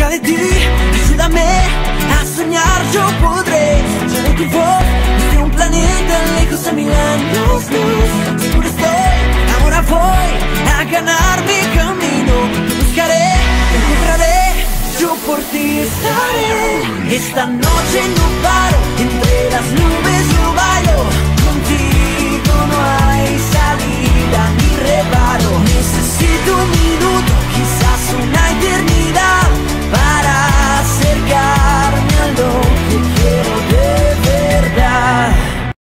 cerca de ti, ayúdame a soñar, yo podré escuchar tu voz desde un planeta lejos a mil años luz. Seguro estoy, ahora voy a ganar mi camino. Te buscaré, te encontraré, yo por ti estaré. Esta noche no paro,